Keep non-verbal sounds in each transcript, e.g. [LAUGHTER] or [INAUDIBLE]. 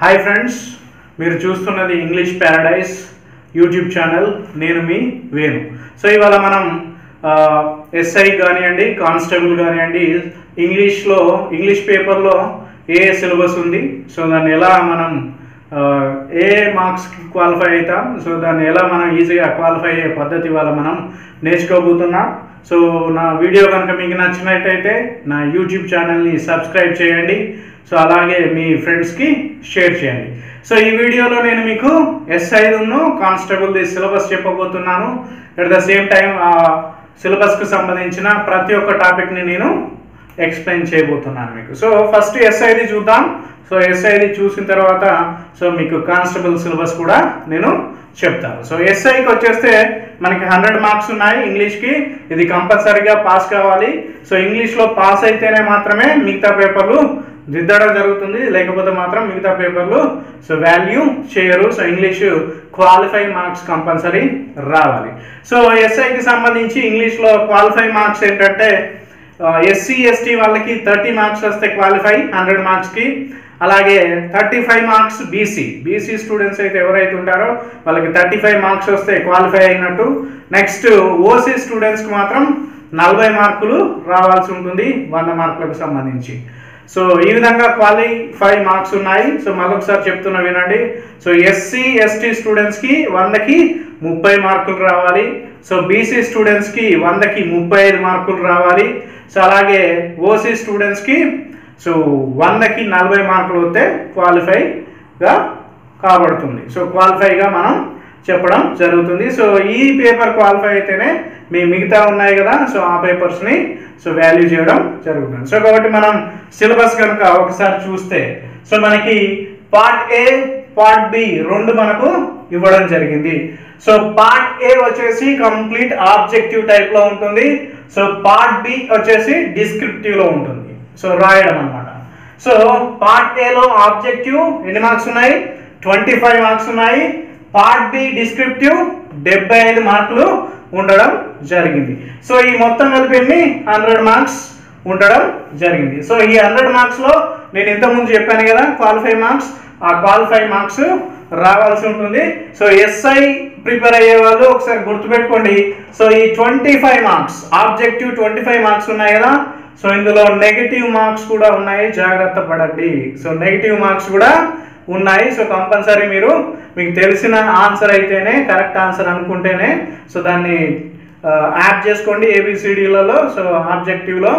Hi friends మీరు చూస్తున్నది English Paradise YouTube channel నేను మీ వేణు. సో ఇవాళ మనం ఎస్ఐ కానివ్వండి కానిస్టేబుల్ కానివ్వండి ఇంగ్లీష్లో ఇంగ్లీష్ పేపర్లో ఏ సిలబస్ ఉంది? సో దాన్ని ఎలా మనం ఏ మార్క్స్కి క్వాలిఫై అవుతాం? సో దాన్ని ఎలా మనం ఈజీగా క్వాలిఫై అయ్యే పద్ధతి వల్ల మనం నేర్చుకోబోతున్నాం? సో నా వీడియో కనుక మీకు నచ్చినట్టయితే నా యూట్యూబ్ ఛానల్ని సబ్స్క్రైబ్ చేయండి. సో అలాగే మీ ఫ్రెండ్స్కి షేర్ చేయండి. సో ఈ వీడియోలో నేను మీకు ఎస్ఐను కానిస్టేబుల్ది సిలబస్ చెప్పబోతున్నాను. అట్ ద సేమ్ టైం ఆ సిలబస్కి సంబంధించిన ప్రతి ఒక్క టాపిక్ని నేను ఎక్స్ప్లెయిన్ చేయబోతున్నాను మీకు. సో ఫస్ట్ ఎస్ఐది చూద్దాం. సో ఎస్ఐది చూసిన తర్వాత సో మీకు కానిస్టేబుల్ సిలబస్ కూడా నేను చెప్తాను. సో ఎస్ఐకి వచ్చేస్తే మనకి హండ్రెడ్ మార్క్స్ ఉన్నాయి ఇంగ్లీష్కి ఇది కంపల్సరీగా పాస్ కావాలి. సో ఇంగ్లీష్లో పాస్ అయితేనే మాత్రమే మిగతా పేపర్లు దిద్దడం జరుగుతుంది. లేకపోతే మాత్రం మిగతా పేపర్లు so value share so English qualify marks compulsory రావాలి. సో ఎస్ఐకి సంబంధించి ఇంగ్లీష్లో క్వాలిఫై మార్క్స్ ఏంటంటే ఎస్సీ ఎస్టీ వాళ్ళకి థర్టీ మార్క్స్ వస్తే క్వాలిఫై హండ్రెడ్ మార్క్స్కి. అలాగే thirty five marks BC. BC students అయితే ఎవరైతే ఉంటారో వాళ్ళకి థర్టీ ఫైవ్ మార్క్స్ వస్తే క్వాలిఫై అయినట్టు. నెక్స్ట్ ఓసీ స్టూడెంట్స్కి మాత్రం నలభై మార్కులు రావాల్సి ఉంటుంది వంద మార్కులకు సంబంధించి. సో ఈ విధంగా క్వాలిఫై మార్క్స్ ఉన్నాయి. సో మరొకసారి చెప్తున్నా వినండి. సో ఎస్సీ ఎస్టీ స్టూడెంట్స్కి వందకి ముప్పై మార్కులు రావాలి. సో బీసీ స్టూడెంట్స్కి వందకి ముప్పై ఐదు మార్కులు రావాలి. సో అలాగే ఓసీ స్టూడెంట్స్కి సో వందకి నలభై మార్కులు వస్తే క్వాలిఫైగా కాబడుతుంది. సో క్వాలిఫైగా మనం చెప్పడం జరుగుతుంది. సో ఈ పేపర్ క్వాలిఫై అయితేనే మీ మిగతా ఉన్నాయి కదా సో ఆ పేపర్స్ని సో వాల్యూ చేయడం జరుగుతుంది. సో కాబట్టి మనం సిలబస్ కనుక ఒకసారి చూస్తే సో మనకి పార్ట్ ఏ పార్ట్ బి రెండు మనకు ఇవ్వడం జరిగింది. సో పార్ట్ ఏ వచ్చేసి కంప్లీట్ ఆబ్జెక్టివ్ టైప్లో ఉంటుంది. సో పార్ట్ బి వచ్చేసి డిస్క్రిప్టివ్లో ఉంటుంది. సో రాయడం అన్నమాట. సో పార్ట్ ఏలో ఆబ్జెక్టివ్ ఎన్ని మార్క్స్ ఉన్నాయి? ట్వంటీ ఫైవ్ మార్క్స్ ఉన్నాయి. పార్ట్ బి డిస్క్రిప్టివ్ డెబ్బై ఐదు మార్కులు ఉండడం జరిగింది. సో ఈ మొత్తం కలిపి హండ్రెడ్ మార్క్స్ ఉండడం జరిగింది. సో ఈ హండ్రెడ్ మార్క్స్లో నేను ఇంతకుముందు చెప్పాను కదా క్వాలిఫై మార్క్స్ ఆ క్వాలిఫై మార్క్స్ రావాల్సి ఉంటుంది. సో ఎస్ఐ ప్రిపేర్ అయ్యే వాళ్ళు ఒకసారి గుర్తుపెట్టుకోండి. సో ఈ twenty five marks objective twenty five marks ఉన్నాయి కదా. సో ఇందులో నెగిటివ్ మార్క్స్ కూడా ఉన్నాయి. జాగ్రత్త పడండి. సో నెగిటివ్ మార్క్స్ కూడా ఉన్నాయి. సో కంపల్సరీ మీరు మీకు తెలిసిన ఆన్సర్ అయితేనే కరెక్ట్ ఆన్సర్ అనుకుంటేనే సో దాన్ని యాడ్ చేసుకోండి ఏబిసిడిలలో సో ఆబ్జెక్టివ్లో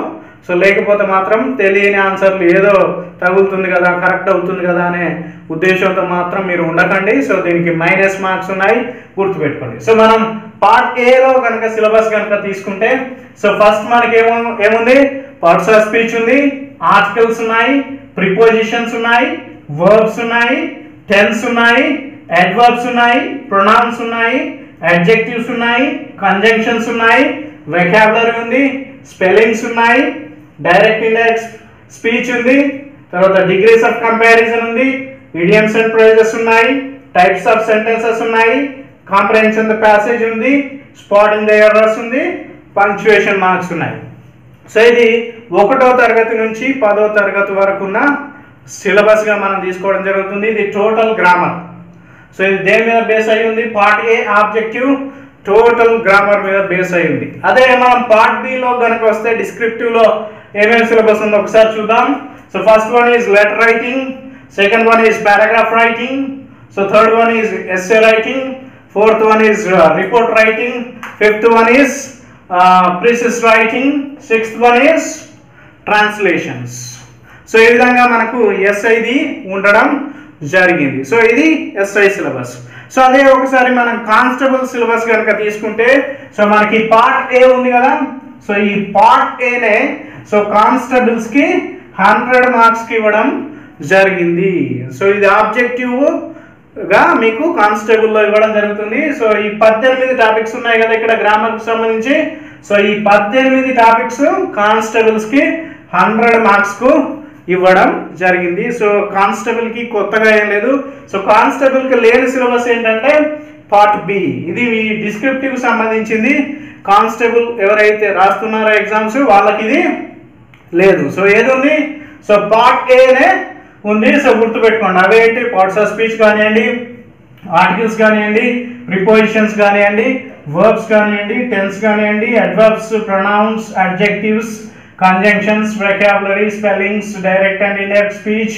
సో లేకపోతే మాత్రం తెలియని ఆన్సర్లు ఏదో తగులుతుంది కదా కరెక్ట్ అవుతుంది కదా అనే ఉద్దేశంతో మాత్రం మీరు ఉండకండి. సో దీనికి మైనస్ మార్క్స్ ఉన్నాయి. గుర్తుపెట్టుకోండి. సో మనం పార్ట్ ఏలో కనుక సిలబస్ కనుక తీసుకుంటే సో ఫస్ట్ మనకి ఏమో ఏముంది? పార్ట్స్ ఆఫ్ స్పీచ్ ఉంది. ఆర్టికల్స్ ఉన్నాయి. ప్రిపోజిషన్స్ ఉన్నాయి. వర్బ్స్ ఉన్నాయి టెన్స్ ఉన్నాయి అడ్వర్బ్స్ ఉన్నాయి ప్రొనౌన్స్ ఉన్నాయి అడ్జెక్టివ్స్ ఉన్నాయి కంజంక్షన్స్ ఉన్నాయి వెకాబులరీ ఉంది స్పెల్లింగ్స్ ఉన్నాయి డైరెక్ట్ ఇండైరెక్ట్ స్పీచ్ ఉంది తర్వాత డిగ్రీస్ ఆఫ్ కంపారిజన్ ఉంది ఇడియమ్స్ అండ్ ప్రైజెస్ ఉన్నాయి టైప్స్ ఆఫ్ సెంటెన్సెస్ ఉన్నాయి కాంప్రహెన్షన్ ద ప్యాసేజ్ ఉంది స్పాటింగ్ ద ఎర్రర్స్ ఉంది పంక్చుయేషన్ మార్క్స్ ఉన్నాయి. సో ఇది ఒకటో తరగతి నుంచి పదో తరగతి వరకు ఉన్న సిలబస్గా మనం తీసుకోవడం జరుగుతుంది. ఇది టోటల్ గ్రామర్. సో ఇది దేని మీద బేస్ అయి ఉంది? Part A objective total grammar మీద బేస్ అయి ఉంది. అదే మనం పార్ట్ బిలో కనుక వస్తే డిస్క్రిప్టివ్లో ఏమేమి సిలబస్ ఉందో ఒకసారి చూద్దాం. So first one is letter writing. Second one is paragraph writing. So third one is essay writing. Fourth one is report writing. Fifth one is precis writing. Sixth one is translations. So ఈ విధంగా మనకు ఎస్ఐది ఉండడం జరిగింది. So ఇది SI syllabus so అదే ఒకసారి మనం constable syllabus కనుక తీసుకుంటే సో మనకి పార్ట్ ఏ ఉంది కదా? సో ఈ పార్ట్ ఏనే సో కానిస్టేబుల్స్కి హండ్రెడ్ మార్క్స్కి ఇవ్వడం జరిగింది. సో ఇది ఆబ్జెక్టివ్గా మీకు కానిస్టేబుల్లో ఇవ్వడం జరుగుతుంది. సో ఈ పద్దెనిమిది టాపిక్స్ ఉన్నాయి కదా ఇక్కడ గ్రామర్కి సంబంధించి. సో ఈ పద్దెనిమిది టాపిక్స్ కానిస్టేబుల్స్కి హండ్రెడ్ మార్క్స్కు ఇవ్వడం జరిగింది. సో కానిస్టేబుల్కి కొత్తగా ఏం లేదు. సో కానిస్టేబుల్కి లేని సిలబస్ ఏంటంటే పార్ట్ బి. ఇది మీ డిస్క్రిప్టివ్ సంబంధించింది. కానిస్టేబుల్ ఎవరైతే రాస్తున్నారో ఎగ్జామ్స్ వాళ్ళకి ఇది లేదు. సో ఏది ఉంది? సో పార్ట్ ఏనే ఉంది. సో గుర్తుపెట్టుకోండి. అవేంటి పార్ట్స్ ఆఫ్ స్పీచ్ కానివ్వండి ఆర్టికల్స్ కానివ్వండి ప్రిపోజిషన్స్ కానివ్వండి వర్బ్స్ కానివ్వండి టెన్స్ కానివ్వండి adverbs pronouns adjectives conjunctions vocabulary spellings direct and indirect speech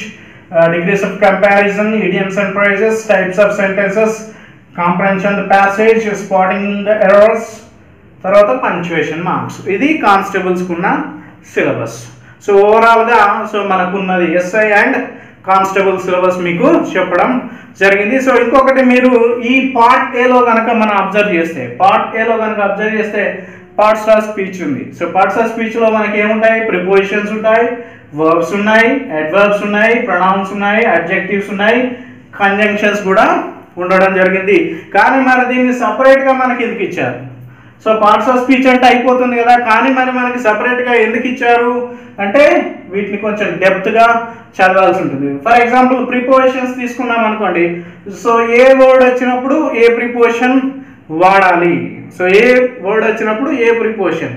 degrees of comparison idioms and phrases types of sentences comprehension passage spotting errors తర్వాత punctuation marks ఇది కానిస్టేబుల్స్కున్న syllabus so ఓవరాల్గా so మనకున్నది SI and constable syllabus మీకు చెప్పడం జరిగింది. So ఇంకొకటి మీరు ఈ పార్ట్ ఏలో కనుక మనం అబ్జర్వ్ చేస్తే పార్ట్ ఏలో కనుక అబ్జర్వ్ చేస్తే పార్ట్స్ ఆఫ్ స్పీచ్ ఉంది. సో పార్ట్స్ ఆఫ్ స్పీచ్లో మనకి ఏముంటాయి ప్రిపోజిషన్స్ ఉంటాయి వర్బ్స్ ఉన్నాయి అడ్వర్బ్స్ ఉన్నాయి ప్రొనౌన్స్ ఉన్నాయి అడ్జెక్టివ్స్ ఉన్నాయి కంజంక్షన్స్ కూడా ఉండడం జరిగింది. కానీ మరి దీన్ని సపరేట్గా మనకి ఎందుకు ఇచ్చారు? సో పార్ట్స్ ఆఫ్ స్పీచ్ అంటే అయిపోతుంది కదా కానీ మరి మనకి సపరేట్గా ఎందుకు ఇచ్చారు? అంటే వీటిని కొంచెం డెప్త్గా చదవాల్సి ఉంటుంది. ఫర్ ఎగ్జాంపుల్ ప్రిపోజిషన్స్ తీసుకున్నాం అనుకోండి సో ఏ వర్డ్ వచ్చినప్పుడు ఏ ప్రిపోజిషన్ వాడాలి. సో ఏ వర్డ్ వచ్చినప్పుడు ఏ ప్రిపోషన్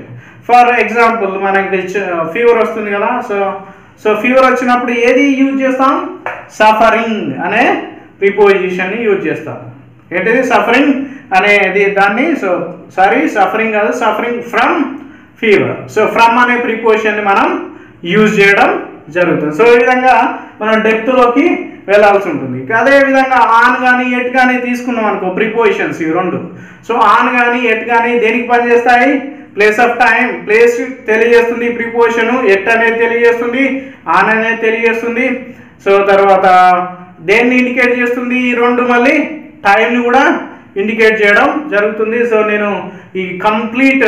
ఫర్ ఎగ్జాంపుల్ మనకి ఫీవర్ వస్తుంది కదా సో సో ఫీవర్ వచ్చినప్పుడు ఏది యూజ్ చేస్తాం? సఫరింగ్ అనే ప్రిపోజిషన్ని యూజ్ చేస్తాం. ఏంటిది? సఫరింగ్ అనేది దాన్ని సో సారీ సఫరింగ్ కాదు suffering from fever so from అనే ప్రిపోజిషన్ని మనం యూజ్ చేయడం జరుగుతుంది. సో ఈ విధంగా మనం డెప్త్లోకి వెళ్ళాల్సి ఉంటుంది. అదే విధంగా ఆన్ కానీ ఎట్ కానీ తీసుకున్నాం అనుకో ప్రిపోజిషన్స్ ఇవి రెండు. సో ఆన్ కానీ ఎట్ కానీ దేనికి పనిచేస్తాయి? ప్లేస్ ఆఫ్ టైం ప్లేస్ తెలియజేస్తుంది ప్రిపోజిషన్ ఎట్ అనేది తెలియజేస్తుంది ఆన్ అనేది తెలియజేస్తుంది. సో తర్వాత దేన్ని ఇండికేట్ చేస్తుంది ఈ రెండు మళ్ళీ? టైంని కూడా ఇండికేట్ చేయడం జరుగుతుంది. సో నేను ఈ కంప్లీట్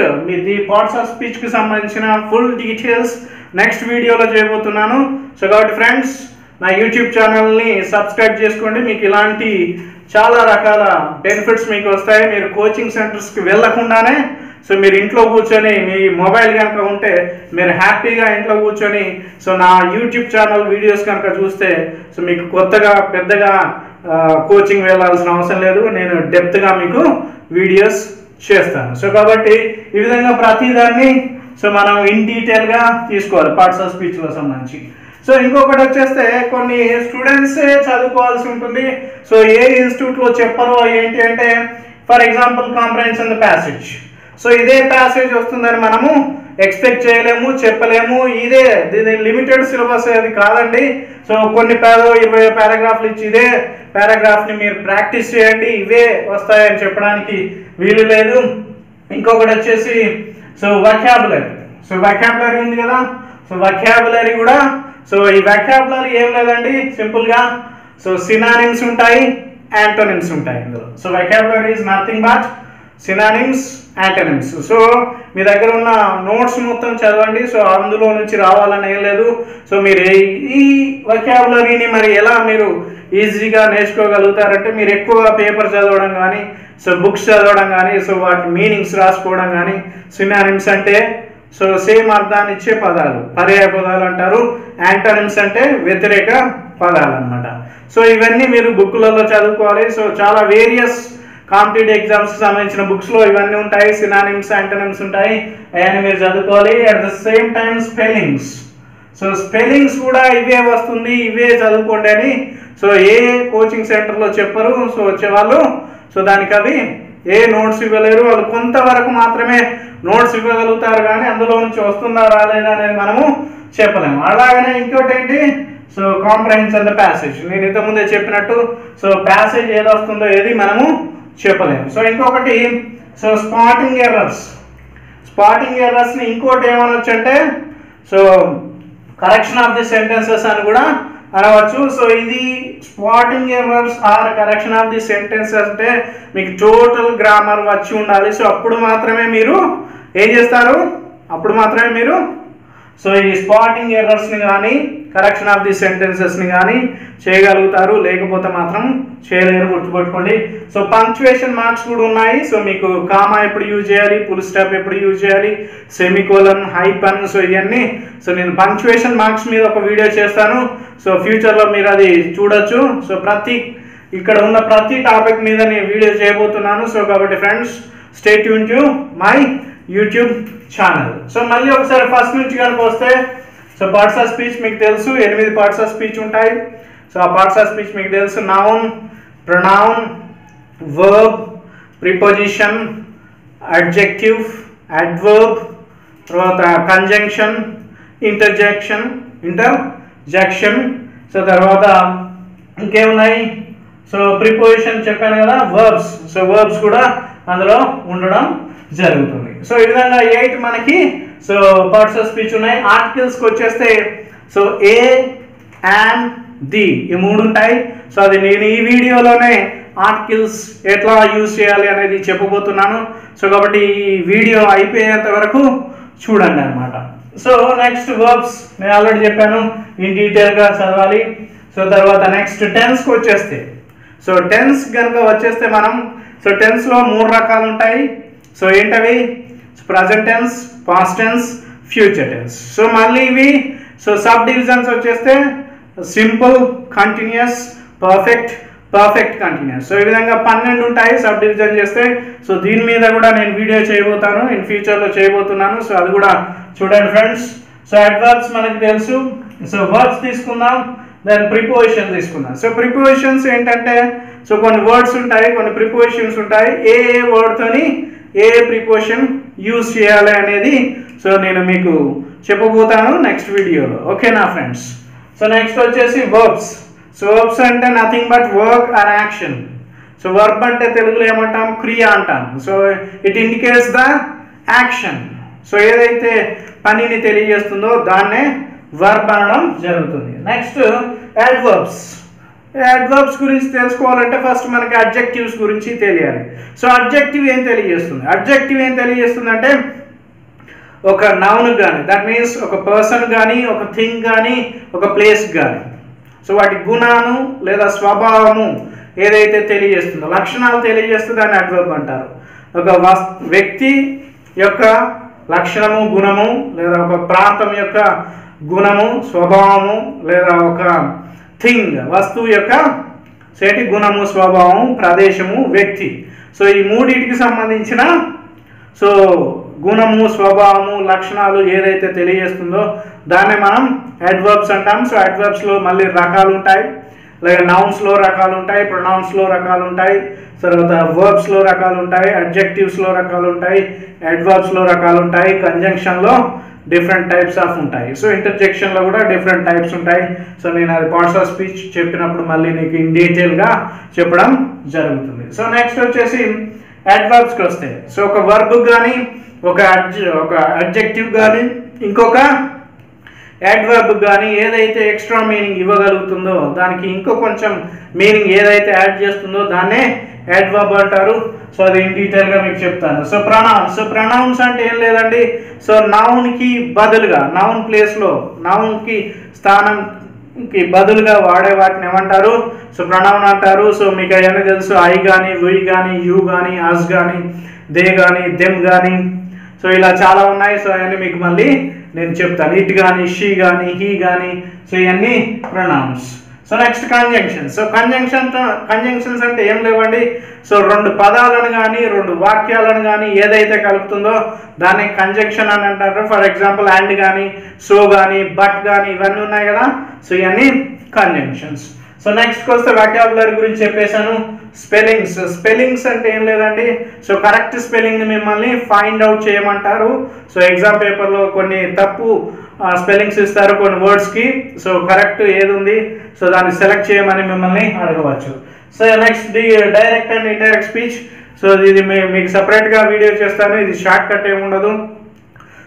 ది పార్ట్స్ ఆఫ్ స్పీచ్కి సంబంధించిన ఫుల్ డీటెయిల్స్ నెక్స్ట్ వీడియోలో చేయబోతున్నాను. సో కాబట్టి ఫ్రెండ్స్ నా యూట్యూబ్ ఛానల్ని సబ్స్క్రైబ్ చేసుకోండి. మీకు ఇలాంటి చాలా రకాల బెనిఫిట్స్ మీకు వస్తాయి. మీరు కోచింగ్ సెంటర్స్కి వెళ్ళకుండానే సో మీరు ఇంట్లో కూర్చొని మీ మొబైల్ కనుక ఉంటే మీరు హ్యాపీగా ఇంట్లో కూర్చొని సో నా యూట్యూబ్ ఛానల్ వీడియోస్ కనుక చూస్తే సో మీకు కొత్తగా పెద్దగా కోచింగ్ వెళ్ళాల్సిన అవసరం లేదు. నేను డెప్త్గా మీకు వీడియోస్ చేస్తాను. సో కాబట్టి ఈ విధంగా ప్రతిదాన్ని సో మనం ఇన్ డీటెయిల్గా తీసుకోవాలి. పార్ట్స్ ఆఫ్ స్పీచ్లో సంబంధించి. సో ఇంకొకటి వచ్చేస్తే కొన్ని స్టూడెంట్సే చదువుకోవాల్సి ఉంటుంది. సో ఏ ఇన్స్టిట్యూట్లో చెప్పరో ఏంటి అంటే for example comprehension the passage so ఇదే ప్యాసేజ్ వస్తుందని మనము ఎక్స్పెక్ట్ చేయలేము చెప్పలేము. ఇదే దీని లిమిటెడ్ సిలబస్ అది కాదండి. సో కొన్ని పేదో ఇరవై పారాగ్రాఫ్లు ఇచ్చి ఇదే పారాగ్రాఫ్ని మీరు ప్రాక్టీస్ చేయండి. ఇవే వస్తాయని చెప్పడానికి వీలు లేదు. ఇంకొకటి వచ్చేసి సో వకాబులరీ సో వకాబులరీ ఉంది కదా. సో వకాబులరీ కూడా సో ఈ వకాబులరీ ఏం లేదండి? సింపుల్గా సో సినానిమ్స్ ఉంటాయి యాంటోనిమ్స్ ఉంటాయి ఇందులో. So vocabulary is nothing but synonyms antonyms so మీ దగ్గర ఉన్న నోట్స్ మొత్తం చదవండి. సో అందులో నుంచి రావాలని ఏం లేదు. సో మీరు ఈ- ఈ మరి ఎలా మీరు ఈజీగా నేర్చుకోగలుగుతారంటే మీరు ఎక్కువగా పేపర్ చదవడం కానీ సో బుక్స్ చదవడం కానీ సో వాటి మీనింగ్స్ రాసుకోవడం కానీ సినానిమ్స్ అంటే సో సేమ్ అర్థాన్ని ఇచ్చే పదాలు. పర్యాయ పదాలు అంటారు. యాంటనిమ్స్ అంటే వ్యతిరేక పదాలు అనమాట సో ఇవన్నీ మీరు బుక్లలో చదువుకోవాలి. సో చాలా వేరియస్ కాంపిటేటివ్ ఎగ్జామ్స్ సంబంధించిన బుక్స్లో ఇవన్నీ ఉంటాయి. సినానిమ్స్ యాంటనిమ్స్ ఉంటాయి. అవన్నీ మీరు చదువుకోవాలి. At the same time spellings so spellings కూడా ఇవే వస్తుంది. ఇవే చదువుకోండి అని. సో ఏ కోచింగ్ సెంటర్లో చెప్పరు. సో వచ్చేవాళ్ళు. సో దానికి అవి ఏ నోట్స్ ఇవ్వలేరు. వాళ్ళు కొంతవరకు మాత్రమే నోట్స్ ఇవ్వగలుగుతారు కానీ అందులో నుంచి వస్తుందా రాలేదా అనేది మనము చెప్పలేము. అలాగనే ఇంకోటి ఏంటి? సో కాంప్రహెన్షన్ ద ప్యాసేజ్ నేను ఇంతకుముందే చెప్పినట్టు సో ప్యాసేజ్ ఏది వస్తుందో ఏది మనము చెప్పలేము. సో ఇంకొకటి సో స్పాటింగ్ ఎర్రర్స్ స్పాటింగ్ ఎర్రర్స్ని ఇంకోటి ఏమనొచ్చు అంటే so correction of the sentences అని కూడా అనవచ్చు సో ఇది spotting errors or correction of the sentence అంటే మీకు టోటల్ గ్రామర్ వచ్చి ఉండాలి. సో అప్పుడు మాత్రమే మీరు ఏం చేస్తారు? అప్పుడు మాత్రమే మీరు సో ఈ స్పాటింగ్ ఎర్రర్స్ని కానీ కరెక్షన్ ఆఫ్ ది సెంటెన్సెస్ని కానీ చేయగలుగుతారు. లేకపోతే మాత్రం చేయలేరు. గుర్తుపెట్టుకోండి. సో పంక్చువేషన్ మార్క్స్ కూడా ఉన్నాయి. సో మీకు కామా ఎప్పుడు యూజ్ చేయాలి? పుల్ స్టాప్ ఎప్పుడు యూజ్ చేయాలి? సెమికోలన్ హైపన్ సో ఇవన్నీ సో నేను పంక్చువేషన్ మార్క్స్ మీద ఒక వీడియో చేస్తాను. సో ఫ్యూచర్లో మీరు అది చూడొచ్చు. సో ప్రతి ఇక్కడ ఉన్న ప్రతి టాపిక్ మీద నేను వీడియో చేయబోతున్నాను. సో కాబట్టి friends stay tune to my YouTube channel so మళ్ళీ ఒకసారి ఫస్ట్ నుంచి కనుక వస్తే సో పార్ట్స్ ఆఫ్ స్పీచ్ మీకు తెలుసు ఎనిమిది పార్ట్స్ ఆఫ్ స్పీచ్ ఉంటాయి. సో ఆ పార్ట్స్ ఆఫ్ స్పీచ్ మీకు తెలుసు noun pronoun verb preposition adjective adverb తర్వాత కంజంక్షన్ ఇంటర్జెక్షన్ ఇంటర్జెక్షన్ సో తర్వాత ఇంకేమున్నాయి? సో ప్రిపోజిషన్ చెప్పాను కదా వర్బ్స్ సో వర్బ్స్ కూడా అందులో ఉండడం జరుగుతుంది. సో ఈ విధంగా ఎయిట్ మనకి సో పార్ట్స్ ఆఫ్ స్పీచ్ ఉన్నాయి. ఆర్టికల్స్కి వచ్చేస్తే సో ఏ అండ్ ది ఈ మూడు ఉంటాయి. సో అది నేను ఈ వీడియోలోనే ఆర్టికల్స్ ఎట్లా యూజ్ చేయాలి అనేది చెప్పబోతున్నాను. సో కాబట్టి ఈ వీడియో అయిపోయేంత వరకు చూడండి అనమాట సో నెక్స్ట్ వర్బ్స్ నేను ఆల్రెడీ చెప్పాను. ఇన్ డీటెయిల్గా చదవాలి. సో తర్వాత నెక్స్ట్ టెన్స్కి వచ్చేస్తే. సో టెన్స్ కనుక వచ్చేస్తే మనం సో టెన్స్లో మూడు రకాలు ఉంటాయి. సో ఏంటవి? Present tense past tense future tense so మళ్ళీ ఇవి సో సబ్ డివిజన్స్ వచ్చేస్తే simple continuous perfect perfect continuous so ఈ విధంగా పన్నెండు ఉంటాయి సబ్ డివిజన్ చేస్తే. సో దీని మీద కూడా నేను వీడియో చేయబోతాను. ఇన్ ఫ్యూచర్లో చేయబోతున్నాను. సో అది కూడా చూడండి ఫ్రెండ్స్ సో అడ్వర్బ్స్ మనకి తెలుసు. సో వర్బ్స్ తీసుకుందాం. దెన్ ప్రిపోజిషన్ తీసుకుందాం. సో ప్రిపోజిషన్స్ ఏంటంటే సో కొన్ని వర్డ్స్ ఉంటాయి కొన్ని ప్రిపోజిషన్స్ ఉంటాయి. ఏ ఏ వర్డ్తోని ఏ ప్రిపోజిషన్ యూజ్ చేయాలి అనేది. సో నేను మీకు చెప్పబోతాను నెక్స్ట్ వీడియోలో ఓకేనా ఫ్రెండ్స్ సో నెక్స్ట్ వచ్చేసి వర్బ్స్ సో వర్బ్స్ అంటే nothing but work or action so verb అంటే తెలుగులో ఏమంటాం? క్రియ అంటాం. So it indicates the action so ఏదైతే పనిని తెలియజేస్తుందో దాన్నే వర్బ్ అనడం జరుగుతుంది. నెక్స్ట్ యాడ్వర్బ్స్ అడ్వర్బ్స్ గురించి తెలుసుకోవాలంటే ఫస్ట్ మనకి అడ్జెక్టివ్స్ గురించి తెలియాలి. సో అడ్జెక్టివ్ ఏం తెలియజేస్తుంది? అడ్జెక్టివ్ ఏం తెలియజేస్తుంది అంటే ఒక నౌన్ కానీ దట్ మీన్స్ ఒక పర్సన్ కానీ ఒక థింగ్ కానీ ఒక ప్లేస్ కానీ సో వాటి గుణాను లేదా స్వభావము ఏదైతే తెలియజేస్తుందో లక్షణాలు తెలియజేస్తుంది దాన్ని అడ్వర్బ్ అంటారు. ఒక వస్ వ్యక్తి యొక్క లక్షణము గుణము లేదా ఒక ప్రాంతం యొక్క గుణము స్వభావము లేదా ఒక థింగ్ వస్తువు యొక్క సేటి గుణము స్వభావం ప్రదేశము వ్యక్తి. సో ఈ మూడింటికి సంబంధించిన సో గుణము స్వభావము లక్షణాలు ఏదైతే తెలియజేస్తుందో దాన్ని మనం అడ్వర్బ్స్ అంటాం. సో అడ్వర్బ్స్లో మళ్ళీ రకాలు ఉంటాయి అలాగే నౌన్స్లో రకాలు ఉంటాయి ప్రొనౌన్స్లో రకాలు ఉంటాయి తర్వాత వర్బ్స్లో రకాలు ఉంటాయి అడ్జెక్టివ్స్లో రకాలు ఉంటాయి అడ్వర్బ్స్లో రకాలు ఉంటాయి కంజంక్షన్లో డిఫరెంట్ టైప్స్ ఆఫ్ ఉంటాయి. సో ఇంటర్జెక్షన్లో కూడా డిఫరెంట్ టైప్స్ ఉంటాయి. సో నేను అది పార్ట్స్ ఆఫ్ స్పీచ్ చెప్పినప్పుడు మళ్ళీ నీకు ఇన్ డీటెయిల్గా చెప్పడం జరుగుతుంది. సో నెక్స్ట్ వచ్చేసి అడ్వర్బ్స్కి వస్తే. సో ఒక వర్బ్ కానీ ఒక అడ్జ ఒక అడ్జెక్టివ్ కానీ ఇంకొక యాడ్వర్బ్ కానీ ఏదైతే ఎక్స్ట్రా మీనింగ్ ఇవ్వగలుగుతుందో దానికి ఇంకో కొంచెం మీనింగ్ ఏదైతే యాడ్ చేస్తుందో దాన్నే యాడ్వర్బ్ అంటారు. సో అది ఇన్ డీటెయిల్గా మీకు చెప్తాను. సో ప్రొనౌన్స్ సో ప్రొనౌన్స్ అంటే ఏం లేదండి. సో నౌన్కి బదులుగా నౌన్ ప్లేస్లో నౌన్కి స్థానంకి బదులుగా వాడే వాటిని ఏమంటారు? సో ప్రొనౌన్ అంటారు. సో మీకు అవన్నీ తెలుసు. ఐ కానీ వి కానీ యూ కానీ అస్ కానీ దే కానీ దెమ్ కానీ సో ఇలా చాలా ఉన్నాయి. సో అవన్నీ మీకు మళ్ళీ నేను చెప్తాను. ఇట్ కానీ షీ కానీ హీ కానీ సో ఇవన్నీ pronouns so next conjunction so conjunction conjunctions అంటే ఏం లేవండి? సో రెండు పదాలను కానీ రెండు వాక్యాలను కానీ ఏదైతే కలుపుతుందో దాన్ని కంజంక్షన్ అని అంటారు. ఫర్ ఎగ్జాంపుల్ అండ్ కానీ సో కానీ బట్ కానీ ఇవన్నీ ఉన్నాయి కదా? సో ఇవన్నీ కంజంక్షన్స్ సో నెక్స్ట్ వస్తే వాక్యాబులరీ గురించి చెప్పేశాను. స్పెల్లింగ్స్ స్పెల్లింగ్స్ అంటే ఏం లేదండి? సో కరెక్ట్ స్పెల్లింగ్ని మిమ్మల్ని ఫైండ్ అవుట్ చేయమంటారు. సో ఎగ్జామ్ పేపర్లో కొన్ని తప్పు స్పెల్లింగ్స్ ఇస్తారు కొన్ని వర్డ్స్కి సో కరెక్ట్ ఏది ఉంది? సో దాన్ని సెలెక్ట్ చేయమని మిమ్మల్ని అడగవచ్చు. So next the direct and indirect speech so ఇది మీ- మీకు సపరేట్గా వీడియో చేస్తాను. ఇది షార్ట్ కట్ ఏమి ఉండదు.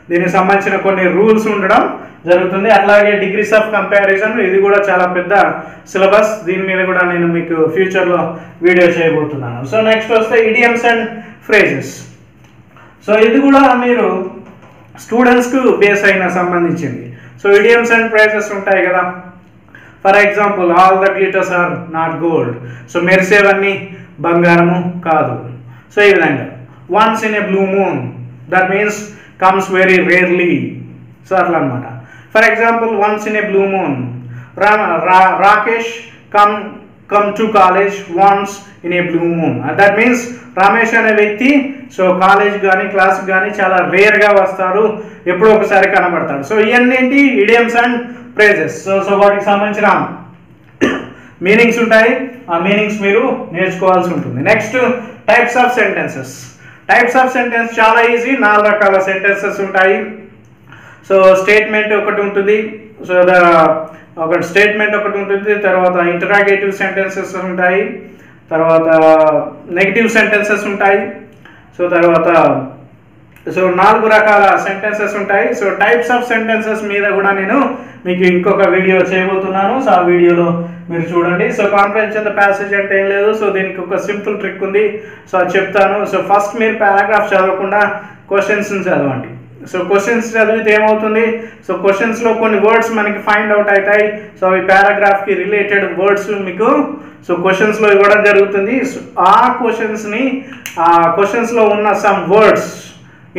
దీనికి సంబంధించిన కొన్ని రూల్స్ ఉండడం జరుగుతుంది. అట్లాగే డిగ్రీస్ ఆఫ్ కంపారిజన్ ఇది కూడా చాలా పెద్ద సిలబస్ దీని మీద కూడా నేను మీకు ఫ్యూచర్లో వీడియో చేయబోతున్నాను. సో నెక్స్ట్ వస్తే ఇడియమ్స్ అండ్ ఫ్రేజెస్ సో ఇది కూడా మీరు స్టూడెంట్స్కు బేస్ అయిన సంబంధించింది. సో ఇడియమ్స్ అండ్ ప్రైజెస్ ఉంటాయి కదా. For example all the glitters are not gold so మెరిసేవన్నీ బంగారము కాదు. సో ఈ విధంగా. Once in a blue moon that means comes very rarely so అట్లా అనమాట for example once in a blue moon రా- Rakesh come come to college once in a blue moon that means Ramesh అనే వ్యక్తి so college కానీ class కానీ చాలా రేర్గా వస్తారు ఎప్పుడో ఒకసారి కనబడతాడు. సో ఇవన్నీ ఏంటి idioms and phrases so so వాటికి సంబంధించిన [COUGHS] మీనింగ్స్ ఉంటాయి. ఆ మీనింగ్స్ మీరు నేర్చుకోవాల్సి ఉంటుంది. Next types of sentences types of sentence చాలా ఈజీ నాలుగు రకాల సెంటెన్సెస్ ఉంటాయి. సో స్టేట్మెంట్ ఒకటి ఉంటుంది. సో ద ఒక స్టేట్మెంట్ ఒకటి ఉంటుంది తర్వాత ఇంటరాగేటివ్ సెంటెన్సెస్ ఉంటాయి తర్వాత నెగిటివ్ సెంటెన్సెస్ ఉంటాయి సో తర్వాత సో నాలుగు రకాల సెంటెన్సెస్ ఉంటాయి. సో టైప్స్ ఆఫ్ సెంటెన్సెస్ మీద కూడా నేను మీకు ఇంకొక వీడియో చేయబోతున్నాను. సో ఆ వీడియోలో మీరు చూడండి. సో కాన్ఫరెన్స్ ద ప్యాసేజ్ అంటే ఏం లేదు. సో దీనికి ఒక సింపుల్ ట్రిక్ ఉంది. సో అది చెప్తాను. సో ఫస్ట్ మీరు పారాగ్రాఫ్ చదవకుండా క్వశ్చన్స్ చదవండి. సో క్వశ్చన్స్ చదివితే ఏమవుతుంది? సో క్వశ్చన్స్లో కొన్ని వర్డ్స్ మనకి ఫైండ్ అవుట్ అవుతాయి సో అవి పారాగ్రాఫ్కి రిలేటెడ్ వర్డ్స్ మీకు సో క్వశ్చన్స్లో ఇవ్వడం జరుగుతుంది. సో ఆ క్వశ్చన్స్ని ఆ క్వశ్చన్స్లో ఉన్న సమ్ వర్డ్స్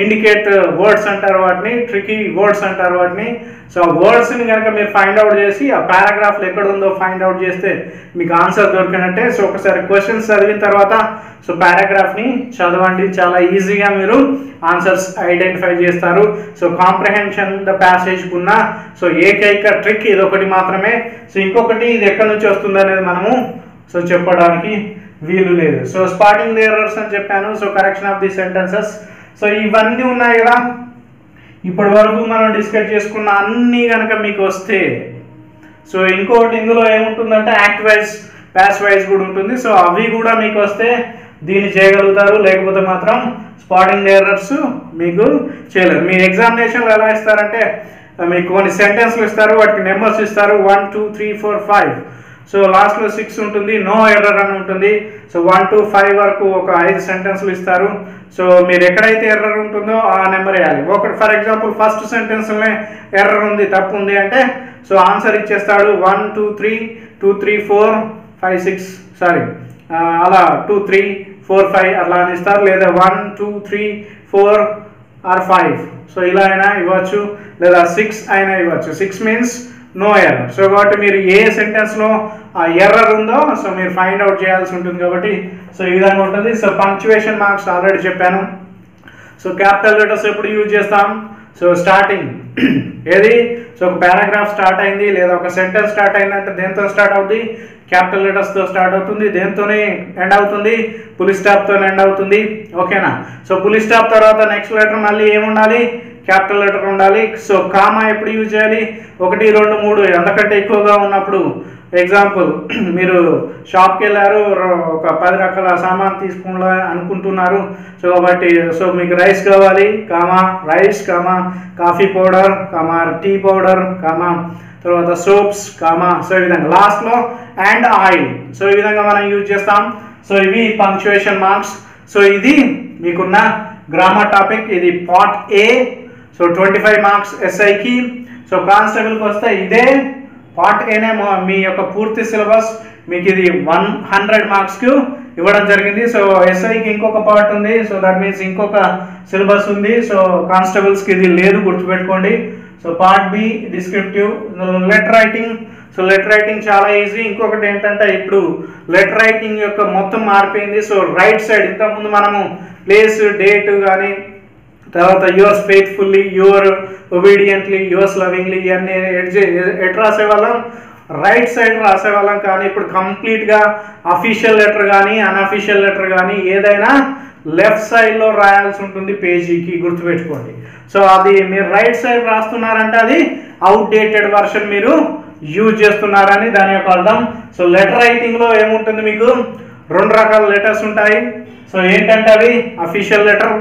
ఇండికేట్ వర్డ్స్ అంటారు వాటిని ట్రికీ వర్డ్స్ అంటారు వాటిని. సో ఆ వర్డ్స్ని కనుక మీరు ఫైండ్ అవుట్ చేసి ఆ పారాగ్రాఫ్లో ఎక్కడ ఉందో ఫైండ్ అవుట్ చేస్తే మీకు ఆన్సర్ దొరికినట్టే. సో ఒకసారి క్వశ్చన్స్ చదివిన తర్వాత సో పారాగ్రాఫ్ని చదవండి. చాలా ఈజీగా మీరు ఆన్సర్స్ ఐడెంటిఫై చేస్తారు. సో కాంప్రహెన్షన్ ద ప్యాసేజ్ ఉన్న సో ఏకైక ట్రిక్ ఇది ఒకటి మాత్రమే. సో ఇంకొకటి ఇది ఎక్కడి నుంచి వస్తుంది అనేది మనము సో చెప్పడానికి వీలు లేదు. సో స్పాటింగ్ ఎర్రర్స్ అని చెప్పాను. So correction of the sentences so ఇవన్నీ ఉన్నాయి కదా. ఇప్పటి వరకు మనం డిస్కస్ చేసుకున్న అన్నీ కనుక మీకు వస్తే సో ఇంకోటి ఇందులో ఏముంటుందంటే యాక్ట్ వైజ్ ప్యాస్ వైజ్ కూడా ఉంటుంది. సో అవి కూడా మీకు వస్తే దీన్ని చేయగలుగుతారు. లేకపోతే మాత్రం స్పాటింగ్ ఎర్రర్స్ మీకు చేయలేరు. మీ ఎగ్జామినేషన్లో ఎలా ఇస్తారంటే మీకు కొన్ని సెంటెన్స్లు ఇస్తారు వాటికి నెంబర్స్ ఇస్తారు. One two three four five so లాస్ట్లో సిక్స్ ఉంటుంది నో ఎర్రర్ అని ఉంటుంది. సో వన్ టు ఫైవ్ వరకు ఒక ఐదు సెంటెన్స్లు ఇస్తారు. సో మీరు ఎక్కడైతే ఎర్రర్ ఉంటుందో ఆ నెంబర్ వేయాలి. ఒకటి ఫర్ ఎగ్జాంపుల్ ఫస్ట్ సెంటెన్స్లోనే ఎర్రర్ ఉంది తప్పు ఉంది అంటే సో ఆన్సర్ ఇచ్చేస్తాడు one two three two three four five six sorry అలా టూ త్రీ ఫోర్ ఫైవ్ అలా అని ఇస్తారు. లేదా one two three four or five so ఇలా అయినా ఇవ్వచ్చు. లేదా సిక్స్ అయినా ఇవ్వచ్చు. Six means no error so కాబట్టి మీరు ఏ సెంటెన్స్లో ఆ ఎర్రర్ ఉందో సో మీరు ఫైండ్ అవుట్ చేయాల్సి ఉంటుంది కాబట్టి సో ఈ విధంగా ఉంటుంది. సో పంక్చువేషన్ మార్క్స్ ఆల్రెడీ చెప్పాను. సో క్యాపిటల్ లెటర్స్ ఎప్పుడు యూజ్ చేస్తాం? సో స్టార్టింగ్ [CLEARS THROAT] ఏది? సో ఒక పారాగ్రాఫ్ స్టార్ట్ అయింది లేదా ఒక సెంటెన్స్ స్టార్ట్ అయిందంటే దేంతో స్టార్ట్ అవుతుంది క్యాపిటల్ లెటర్స్తో స్టార్ట్ అవుతుంది దేంతోనే ఎండ్ అవుతుంది? పులి స్టాప్తో ఎండ్ అవుతుంది. ఓకేనా సో పులి స్టాప్ తర్వాత నెక్స్ట్ లెటర్ మళ్ళీ ఏముండాలి? క్యాపిటల్ లెటర్ ఉండాలి. సో కామా ఎప్పుడు యూజ్ చేయాలి? ఒకటి రెండు మూడు అంతకంటే ఎక్కువగా ఉన్నప్పుడు. ఎగ్జాంపుల్ [CLEARS THROAT] మీరు షాప్కి వెళ్ళారు ఒక పది రకాల సామాన్ తీసుకోవాల అనుకుంటున్నారు. సో కాబట్టి సో మీకు రైస్ కావాలి comma rice comma coffee powder comma tea powder comma తర్వాత సోప్స్ కామా. సో ఈ విధంగా. లాస్ట్లో అండ్ ఆయిల్ సో ఈ విధంగా మనం యూజ్ చేస్తాం. సో ఇవి పంక్చుయేషన్ మార్క్స్ సో ఇది మీకున్న గ్రామర్ టాపిక్ ఇది part A so twenty five marks ఎస్ఐకి సో కానిస్టేబుల్కి వస్తే ఇదే పార్ట్ ఏనే మీ యొక్క పూర్తి సిలబస్ మీకు ఇది వన్ హండ్రెడ్ మార్క్స్కు ఇవ్వడం జరిగింది. సో ఎస్ఐకి ఇంకొక పార్ట్ ఉంది. సో దట్ మీన్స్ ఇంకొక సిలబస్ ఉంది. సో కానిస్టేబుల్స్కి ఇది లేదు గుర్తుపెట్టుకోండి. So part B descriptive letter writing so letter writing చాలా ఈజీ ఇంకొకటి ఏంటంటే ఇప్పుడు లెటర్ రైటింగ్ యొక్క మొత్తం మారిపోయింది సో రైట్ సైడ్ ఇంతకుముందు మనము ప్లేస్ డేట్ కానీ తర్వాత yours faithfully your obediently yours lovingly ఇవన్నీ ఎట్ రాసేవాళ్ళం. రైట్ సైడ్ రాసేవాళ్ళం కానీ ఇప్పుడు కంప్లీట్గా అఫీషియల్ లెటర్ కానీ అన్అఫీషియల్ లెటర్ కానీ ఏదైనా లెఫ్ట్ సైడ్లో రాయాల్సి ఉంటుంది పేజీకి గుర్తుపెట్టుకోండి. సో అది మీరు రైట్ సైడ్ రాస్తున్నారంటే అది అవుట్డేటెడ్ వర్షన్ మీరు యూజ్ చేస్తున్నారని దాని యొక్క అర్థం. సో లెటర్ రైటింగ్లో ఏముంటుంది మీకు? రెండు రకాల లెటర్స్ ఉంటాయి. సో ఏంటంటే అవి? అఫీషియల్ లెటర్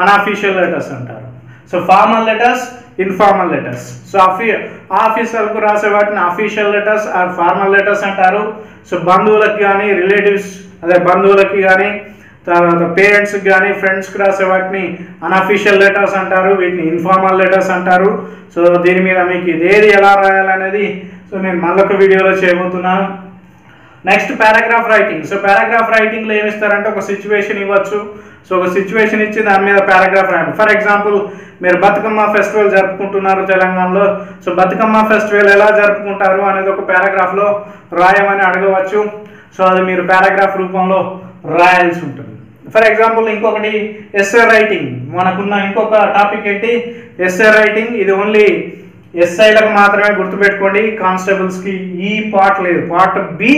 అన్అఫీషియల్ లెటర్స్ అంటారు. So formal letters informal letters so అఫీ ఆఫీసర్లకు రాసే వాటిని official letters or formal letters అంటారు. సో బంధువులకు కానీ రిలేటివ్స్ అదే బంధువులకి కానీ తర్వాత పేరెంట్స్కి కానీ ఫ్రెండ్స్కి రాసే వాటిని అన్అఫీషియల్ లెటర్స్ అంటారు. వీటిని ఇన్ఫార్మల్ లెటర్స్ అంటారు. సో దీని మీద మీకు ఇదేది ఎలా రాయాలనేది సో నేను మళ్ళొక వీడియోలో చేయబోతున్నాను. Next paragraph writing so paragraph రైటింగ్లో ఏమి ఇస్తారంటే ఒక సిచ్యువేషన్ ఇవ్వచ్చు. సో ఒక సిచ్యువేషన్ ఇచ్చి దాని మీద పారాగ్రాఫ్ రాయండి. ఫర్ ఎగ్జాంపుల్ మీరు బతుకమ్మ ఫెస్టివల్ జరుపుకుంటున్నారు తెలంగాణలో. సో బతుకమ్మ ఫెస్టివల్ ఎలా జరుపుకుంటారు అనేది ఒక పారాగ్రాఫ్లో రాయమని అడగవచ్చు. సో అది మీరు పారాగ్రాఫ్ రూపంలో రాయాల్సి ఉంటుంది. ఫర్ ఎగ్జాంపుల్ ఇంకొకటి ఎస్ఏ రైటింగ్ మనకున్న ఇంకొక టాపిక్ ఏంటి? ఎస్ఏ రైటింగ్ ఇది ఓన్లీ ఎస్ఐలకు మాత్రమే గుర్తుపెట్టుకోండి. కానిస్టేబుల్స్కి ఈ పార్ట్ లేదు. పార్ట్ బి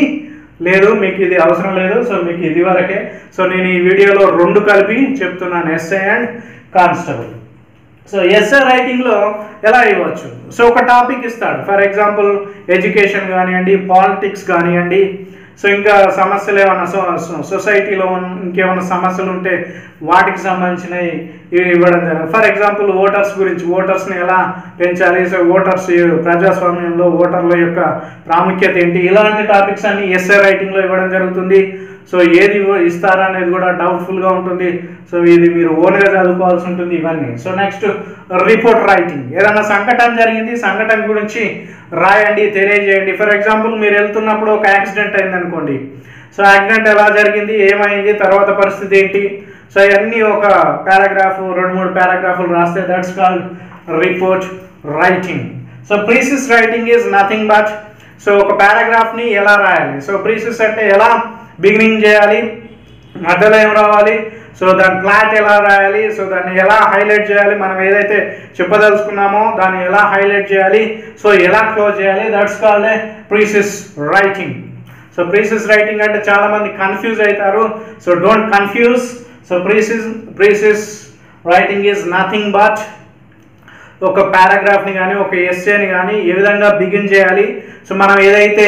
లేదు మీకు ఇది అవసరం లేదు సో మీకు ఇది వరకే. సో నేను ఈ వీడియోలో రెండు కలిపి చెప్తున్నాను SI and constable. So essay రైటింగ్లో ఎలా ఇవ్వచ్చు? సో ఒక టాపిక్ ఇస్తాడు. ఫర్ ఎగ్జాంపుల్ ఎడ్యుకేషన్ కానివ్వండి పాలిటిక్స్ కానివ్వండి సో ఇంకా సమస్యలు ఏమైనా సో సొసైటీలో ఇంకేమైనా సమస్యలు ఉంటే వాటికి సంబంధించినవి ఇవి ఇవ్వడం జరిగింది. ఫర్ ఎగ్జాంపుల్ ఓటర్స్ గురించి ఓటర్స్ని ఎలా పెంచాలి? సో ఓటర్స్ ప్రజాస్వామ్యంలో ఓటర్ల యొక్క ప్రాముఖ్యత ఏంటి? ఇలాంటి టాపిక్స్ అన్ని ఎస్ఏ రైటింగ్లో ఇవ్వడం జరుగుతుంది. సో ఏది ఇస్తారా అనేది కూడా డౌట్ఫుల్గా ఉంటుంది. సో ఇది మీరు ఓన్గా చదువుకోవాల్సి ఉంటుంది ఇవన్నీ. సో నెక్స్ట్ రిపోర్ట్ రైటింగ్ ఏదైనా సంఘటన జరిగింది సంఘటన గురించి రాయండి తెలియజేయండి. ఫర్ ఎగ్జాంపుల్ మీరు వెళ్తున్నప్పుడు ఒక యాక్సిడెంట్ అయింది అనుకోండి సో యాక్సిడెంట్ ఎలా జరిగింది ఏమైంది తర్వాత పరిస్థితి ఏంటి? సో ఇవన్నీ ఒక పారాగ్రాఫ్ రెండు మూడు పారాగ్రాఫ్లు రాస్తే that's called report writing so precis writing is nothing but so ఒక పారాగ్రాఫ్ని ఎలా రాయాలి? సో ప్రీసిస్ అంటే ఎలా బిగినింగ్ చేయాలి మధ్యలో ఏం రావాలి. సో దాని ప్లాట్ ఎలా రాయాలి? సో దాన్ని ఎలా హైలైట్ చేయాలి? మనం ఏదైతే చెప్పదలుచుకున్నామో దాన్ని ఎలా హైలైట్ చేయాలి? సో ఎలా క్లోజ్ చేయాలి? That's called a precis writing so precis writing అంటే చాలామంది కన్ఫ్యూజ్ అవుతారు. So don't confuse so precis precis writing is nothing but ఒక పారాగ్రాఫ్ని కానీ ఒక ఎస్ఏని కానీ ఏ విధంగా బిగిన్ చేయాలి? సో మనం ఏదైతే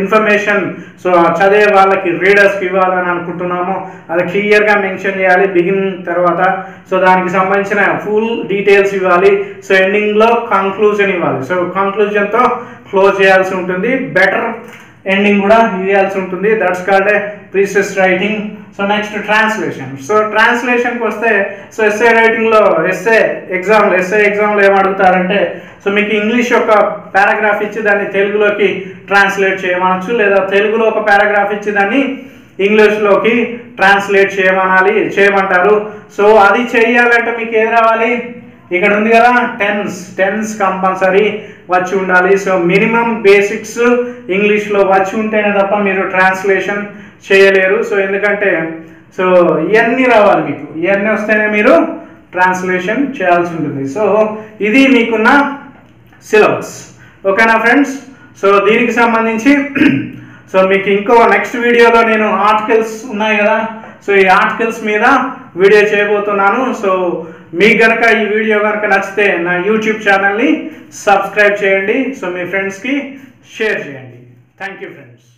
ఇన్ఫర్మేషన్ సో చదివే వాళ్ళకి రీడర్స్కి ఇవ్వాలని అనుకుంటున్నామో అది క్లియర్గా మెన్షన్ చేయాలి బిగిన్ తర్వాత. సో దానికి సంబంధించిన ఫుల్ డీటెయిల్స్ ఇవ్వాలి. సో ఎండింగ్లో కంక్లూజన్ ఇవ్వాలి. సో కంక్లూజన్తో క్లోజ్ చేయాల్సి ఉంటుంది. బెటర్ ఎండింగ్ కూడా ఇవ్వాల్సి ఉంటుంది. That's called a precis writing so next translation so ట్రాన్స్లేషన్కి వస్తే సో ఎస్ఏ రైటింగ్లో ఎస్ఏ ఎగ్జామ్లు ఎస్ఏ ఎగ్జామ్లో ఏం అడుగుతారంటే సో మీకు ఇంగ్లీష్ యొక్క పారాగ్రాఫ్ ఇచ్చి దాన్ని తెలుగులోకి ట్రాన్స్లేట్ చేయమనొచ్చు లేదా తెలుగులో ఒక పారాగ్రాఫ్ ఇచ్చి దాన్ని ఇంగ్లీష్లోకి ట్రాన్స్లేట్ చేయమనాలి చేయమంటారు. సో అది చేయాలంటే మీకు ఏది రావాలి? ఇక్కడ ఉంది కదా టెన్స్ టెన్స్ కంపల్సరీ వచ్చి ఉండాలి. సో మినిమం బేసిక్స్ ఇంగ్లీష్లో వచ్చి ఉంటేనే తప్ప మీరు ట్రాన్స్లేషన్ చేయలేరు. సో ఎందుకంటే సో ఇవన్నీ రావాలి మీకు. ఇవన్నీ వస్తేనే మీరు ట్రాన్స్లేషన్ చేయాల్సి ఉంటుంది. సో ఇది మీకున్న సిలబస్ ఓకేనా ఫ్రెండ్స్ సో దీనికి సంబంధించి సో మీకు ఇంకో నెక్స్ట్ వీడియోలో నేను ఆర్టికల్స్ ఉన్నాయి కదా. సో ఈ ఆర్టికల్స్ మీద వీడియో చేయబోతున్నాను. సో మీకు గనక ఈ వీడియో కనుక నచ్చితే నా యూట్యూబ్ ఛానల్ని సబ్స్క్రైబ్ చేయండి. సో మీ ఫ్రెండ్స్కి షేర్ చేయండి. Thank you friends